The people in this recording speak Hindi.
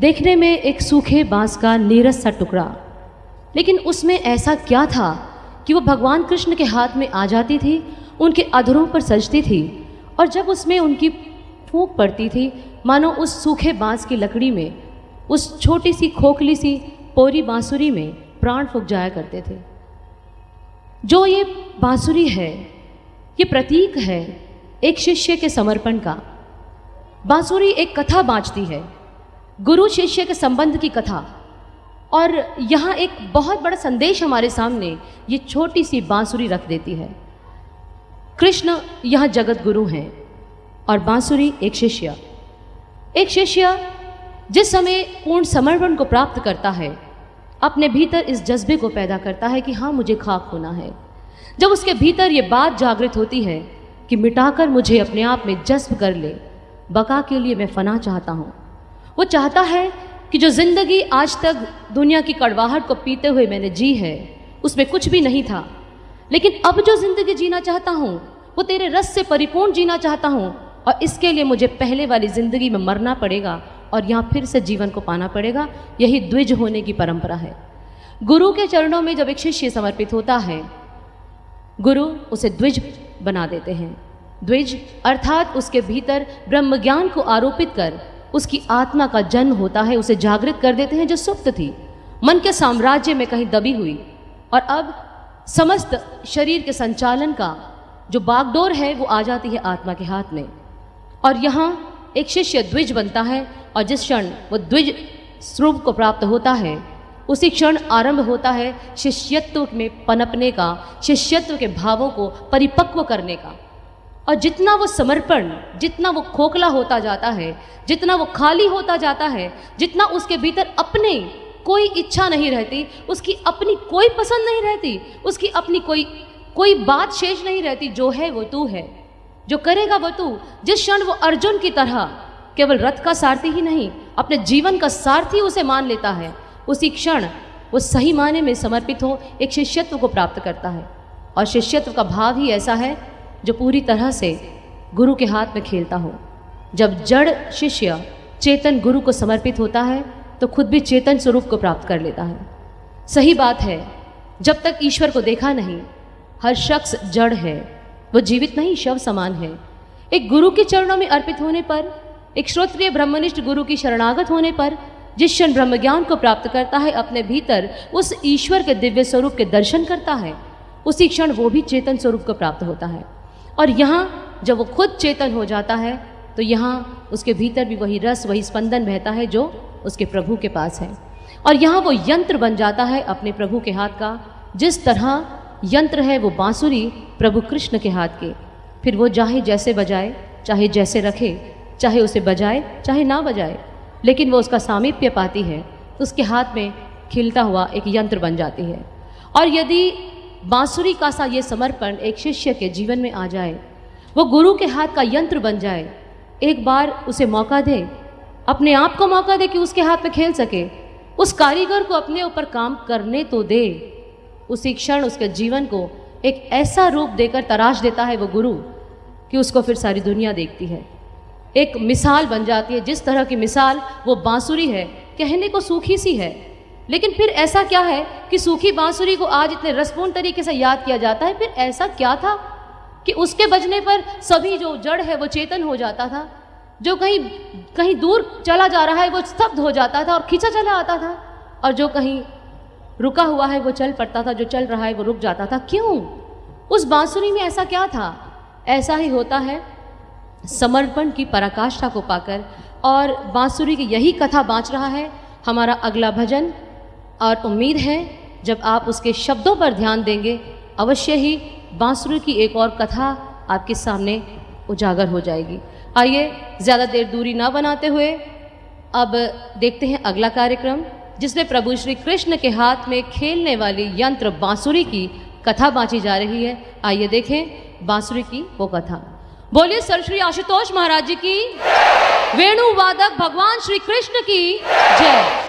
देखने में एक सूखे बाँस का नीरस सा टुकड़ा। लेकिन उसमें ऐसा क्या था कि वो भगवान कृष्ण के हाथ में आ जाती थी, उनके अधरों पर सजती थी और जब उसमें उनकी फूंक पड़ती थी, मानो उस सूखे बाँस की लकड़ी में, उस छोटी सी खोखली सी पोरी बांसुरी में प्राण फूक जाया करते थे। जो ये बांसुरी है, ये प्रतीक है एक शिष्य के समर्पण का। बांसुरी एक कथा बाँचती है। गुरु शिष्य के संबंध की कथा। और यहाँ एक बहुत बड़ा संदेश हमारे सामने ये छोटी सी बांसुरी रख देती है। कृष्ण यहाँ जगत गुरु हैं और बांसुरी एक शिष्य। एक शिष्य जिस समय पूर्ण समर्पण को प्राप्त करता है, अपने भीतर इस जज्बे को पैदा करता है कि हाँ मुझे खाक होना है। जब उसके भीतर ये बात जागृत होती है कि मिटाकर मुझे अपने आप में जज्ब कर ले, बका के लिए मैं फना चाहता हूँ। वो चाहता है कि जो ज़िंदगी आज तक दुनिया की कड़वाहट को पीते हुए मैंने जी है, उसमें कुछ भी नहीं था। लेकिन अब जो ज़िंदगी जीना चाहता हूँ, वो तेरे रस से परिपूर्ण जीना चाहता हूँ और इसके लिए मुझे पहले वाली ज़िंदगी में मरना पड़ेगा और यहाँ फिर से जीवन को पाना पड़ेगा, यही द्विज होने की परंपरा है। गुरु के चरणों में जब एक शिष्य समर्पित होता है, गुरु उसे द्विज बना देते हैं। द्विज अर्थात उसके भीतर ब्रह्म ज्ञान को आरोपित कर उसकी आत्मा का जन्म होता है, उसे जागृत कर देते हैं जो सुप्त थी। मन के साम्राज्य में कहीं दबी हुई। और अब समस्त शरीर के संचालन का जो बागडोर है, वो आ जाती है आत्मा के हाथ में। और यहाँ एक शिष्य द्विज बनता है, और जिस क्षण वो द्विज स्वरूप को प्राप्त होता है, उसी क्षण आरंभ होता है शिष्यत्व में पनपने का, शिष्यत्व के भावों को परिपक्व करने का। और जितना वो समर्पण, जितना वो खोखला होता जाता है, जितना वो खाली होता जाता है, जितना उसके भीतर अपने कोई इच्छा नहीं रहती, उसकी अपनी कोई पसंद नहीं रहती, उसकी अपनी कोई कोई बात शेष नहीं रहती, जो है वो तू है। जो करेगा वो तू। जिस क्षण वो अर्जुन की तरह केवल रथ का सारथी ही नहीं, अपने जीवन का सारथी उसे मान लेता है, उसी क्षण वो सही माने में समर्पित हो, एक शिष्यत्व को प्राप्त करता है। और शिष्यत्व का भाव ही ऐसा है जो पूरी तरह से गुरु के हाथ में खेलता हो। जब जड़ शिष्य चेतन गुरु को समर्पित होता है तो खुद भी चेतन स्वरूप को प्राप्त कर लेता है। सही बात है, जब तक ईश्वर को देखा नहीं, हर शख्स जड़ है, वो जीवित नहीं, शव समान है। एक गुरु के चरणों में अर्पित होने पर, एक श्रोत्रिय ब्रह्मनिष्ठ गुरु की शरणागत होने पर, जिस क्षण ब्रह्म ज्ञान को प्राप्त करता है अपने भीतर, उस ईश्वर के दिव्य स्वरूप के दर्शन करता है, उसी क्षण वो भी चेतन स्वरूप को प्राप्त होता है। और यहाँ जब वो खुद चेतन हो जाता है तो यहाँ उसके भीतर भी वही रस, वही स्पंदन बहता है जो उसके प्रभु के पास है। और यहाँ वो यंत्र बन जाता है अपने प्रभु के हाथ का। जिस तरह यंत्र है वो बांसुरी प्रभु कृष्ण के हाथ के। फिर वो चाहे जैसे बजाए, चाहे जैसे रखे, चाहे उसे बजाए, चाहे ना बजाए, लेकिन वो उसका सामीप्य पाती है तो उसके हाथ में खिलता हुआ एक यंत्र बन जाती है। और यदि बांसुरी का सा ये समर्पण एक शिष्य के जीवन में आ जाए। वो गुरु के हाथ का यंत्र बन जाए। एक बार उसे मौका दे। अपने आप को मौका दे कि उसके हाथ में खेल सके। उस कारीगर को अपने ऊपर काम करने तो दे। उसी क्षण उसके जीवन को एक ऐसा रूप देकर तराश देता है वो गुरु कि उसको फिर सारी दुनिया देखती है। एक मिसाल बन जाती है। जिस तरह की मिसाल वो बांसुरी है, कहने को सूखी सी है। लेकिन फिर ऐसा क्या है कि सूखी बांसुरी को आज इतने रसपूर्ण तरीके से याद किया जाता है? फिर ऐसा क्या था कि उसके बजने पर सभी जो जड़ है, वो चेतन हो जाता था? जो कहीं कहीं दूर चला जा रहा है, वो स्तब्ध हो जाता था और खींचा चला आता था? और जो कहीं रुका हुआ है, वो चल पड़ता था, जो चल रहा है, वो रुक जाता था? क्यों? उस बांसुरी में ऐसा क्या था? ऐसा ही होता है समर्पण की पराकाष्ठा को पाकर। और बांसुरी की यही कथा बाँच रहा है, हमारा अगला भजन। और उम्मीद है, जब आप उसके शब्दों पर ध्यान देंगे, अवश्य ही बांसुरी की एक और कथा आपके सामने उजागर हो जाएगी। आइए, ज़्यादा देर दूरी ना बनाते हुए, अब देखते हैं अगला कार्यक्रम, जिसमें प्रभु श्री कृष्ण के हाथ में खेलने वाली यंत्र बांसुरी की कथा बाँची जा रही है। आइए देखें बांसुरी की वो कथा। बोलिए, सर श्री आशुतोष महाराज जी की वेणु वादक भगवान श्री कृष्ण की जय।